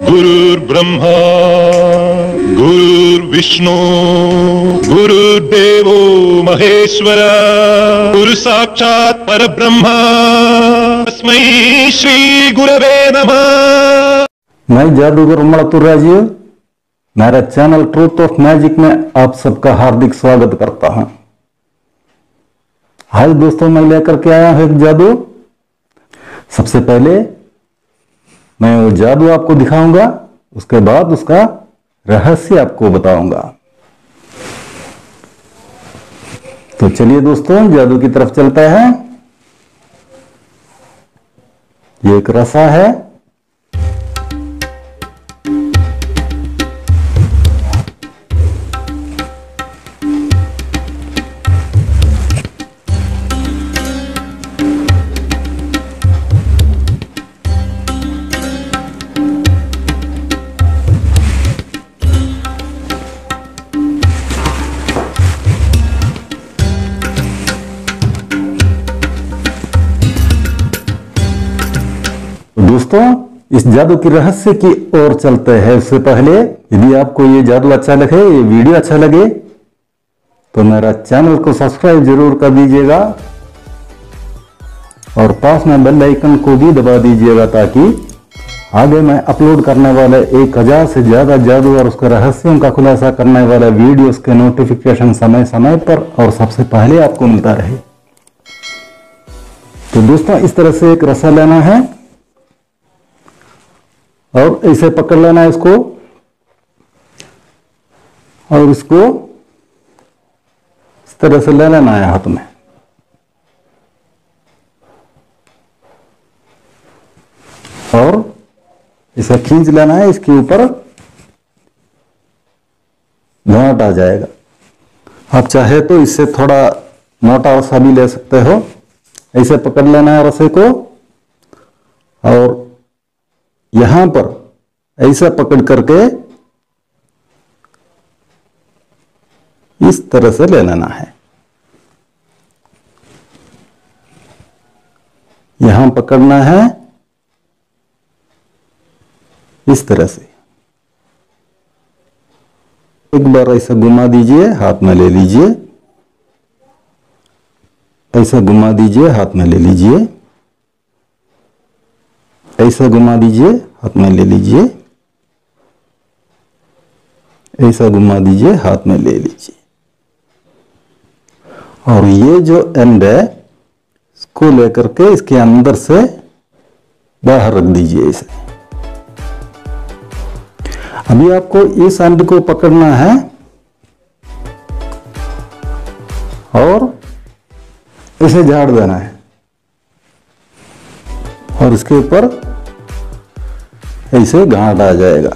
गुरुर्ब्रह्मा गुरुर्विष्णु गुरुर्देवो महेश्वर, गुरु साक्षात् परब्रह्म, तस्मै श्री गुरवे नमः। मैं जादूगर उमड़तुर राजीव मेरा चैनल ट्रूथ ऑफ़ मैजिक में आप सबका हार्दिक स्वागत करता हूँ। आज दोस्तों, मैं लेकर के आया हूँ एक जादू। सबसे पहले मैं वो जादू आपको दिखाऊँगा, उसके बाद उसका रहस्य आपको बताऊँगा। तो चलिए दोस्तों, जादू की तरफ़ चलता है। ये एक रसा है। दोस्तों, इस जादू की रहस्य की ओर चलते हैं उससे पहले, यदि आपको ये जादू अच्छा लगे, ये वीडियो अच्छा लगे तो मेरा चैनल को सब्सक्राइब ज़रूर कर दीजिएगा और पास में बेल आइकन को भी दबा दीजिएगा ताकि आगे मैं अपलोड करने वाले एक हज़ार से ज़्यादा जादू और उसके रहस्यों का खुलासा करने वाले वीडियोस के नोटिफिकेशन समय समय पर और सबसे पहले आपको मिलता रहे। तो दोस्तों, इस तरह से एक रसा लेना है। और ऐसे पकड़ लेना है इसको। और इसको इस तरह से ले लेना है हाथ में। और इसे खींच लेना है, इसके ऊपर घाट आ जाएगा। आप चाहे तो इससे थोड़ा मोटा रसा भी ले सकते हो। ऐसे पकड़ लेना है रसे को। और यहाँ पर ऐसा पकड़ करके इस तरह से ले लेना है। यहाँ पकड़ना है इस तरह से। एक बार ऐसा घुमा दीजिए, हाथ में ले लीजिए। ऐसा घुमा दीजिए, हाथ में ले लीजिए। ऐसा घुमा दीजिए, हाथ में ले लीजिए। ऐसा घुमा दीजिए, हाथ में ले लीजिए। और ये जो एंड है, इसको लेकर के इसके अंदर से बाहर रख दीजिए इसे। अभी आपको इस एंड को पकड़ना है। और इसे झाड़ देना है। और इसके ऊपर ऐसे गांठ आ जाएगा।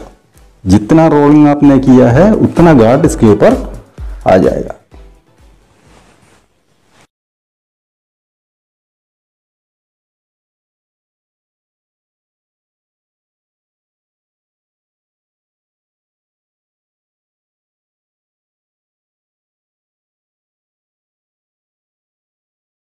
जितना रोलिंग आपने किया है, उतना गांठ इसके ऊपर आ जाएगा।